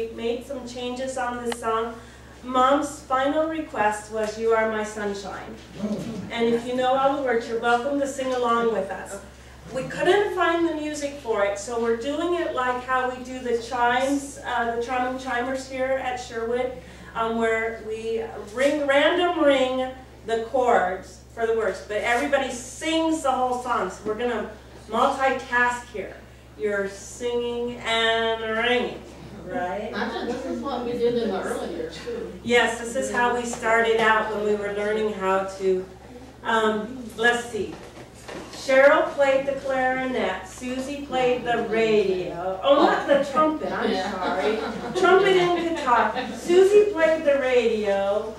We made some changes on this song. Mom's final request was You Are My Sunshine. And if you know all the words, you're welcome to sing along with us. We couldn't find the music for it, so we're doing it like how we do the chimes, uh, the chime chimers here at Sherwood, um, where we ring, random ring the chords for the words, but everybody sings the whole song. So we're gonna multitask here. You're singing and ringing, right? Actually, this is what we did in the early years too. Yes, this is how we started out when we were learning how to, um, let's see. Cheryl played the clarinet, Susie played the radio, oh, not the trumpet, I'm sorry. Trumpet and guitar. Susie played the radio,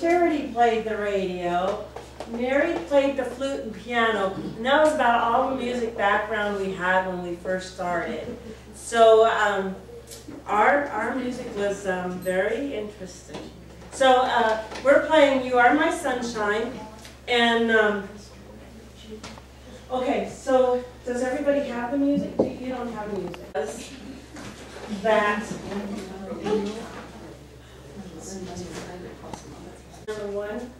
Charity played the radio, Mary played the flute and piano. And that was about all the music background we had when we first started. So, um, our, our music was um, very interesting. So uh, we're playing You Are My Sunshine. And, um, okay, so does everybody have the music? Do- You don't have music. That, number one,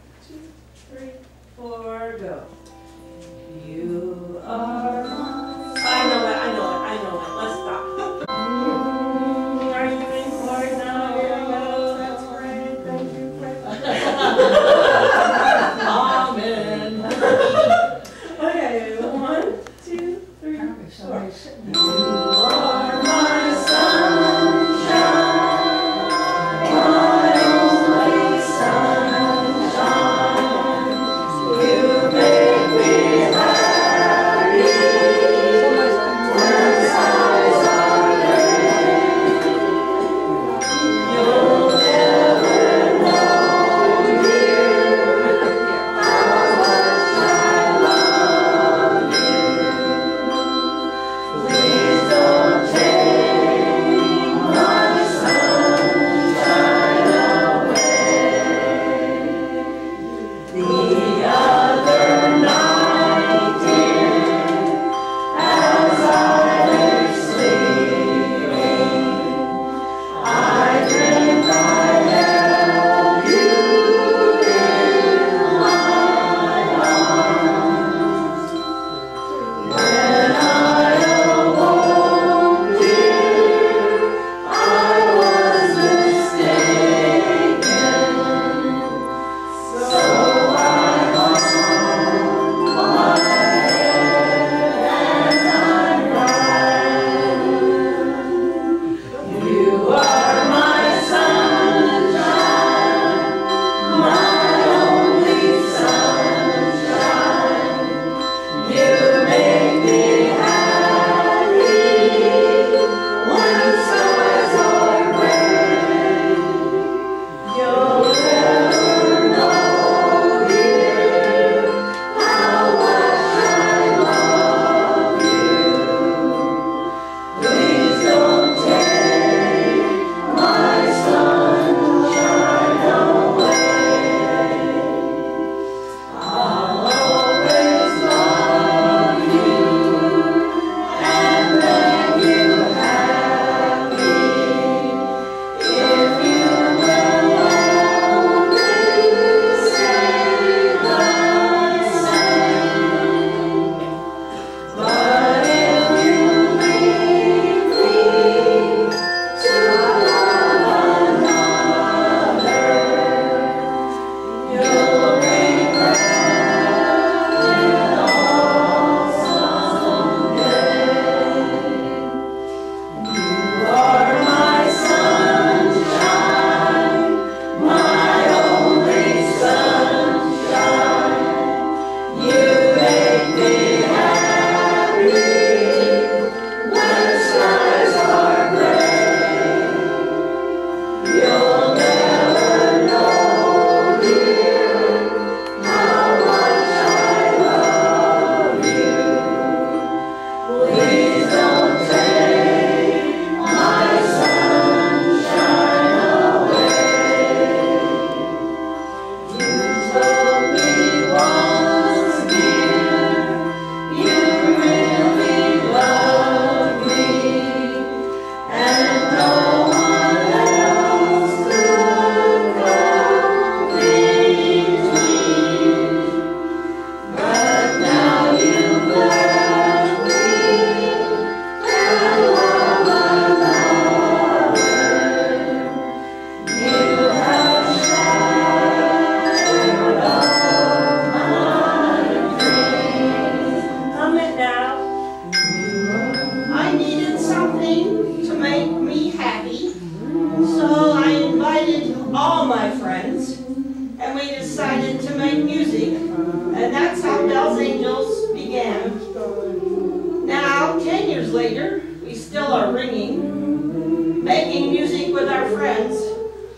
later, we still are ringing, making music with our friends.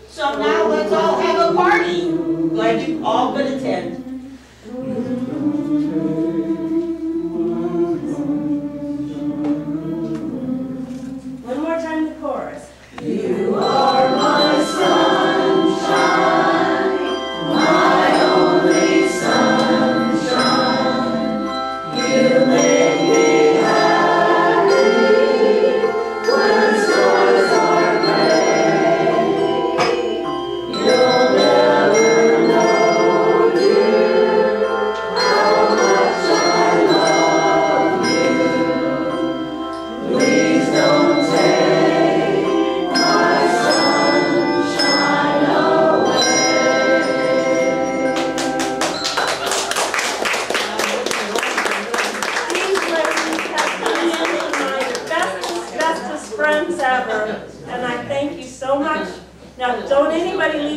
So now let's all have a party. Glad you all could attend.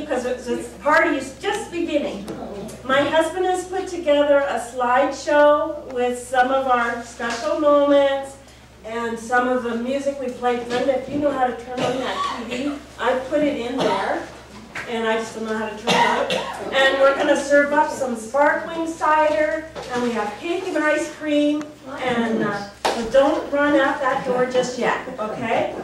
Because this party is just beginning. My husband has put together a slideshow with some of our special moments and some of the music we played. Brenda, if you know how to turn on that TV, I put it in there, and I just don't know how to turn it on. And we're gonna serve up some sparkling cider, and we have cake and ice cream, and, uh, so don't run out that door just yet, okay?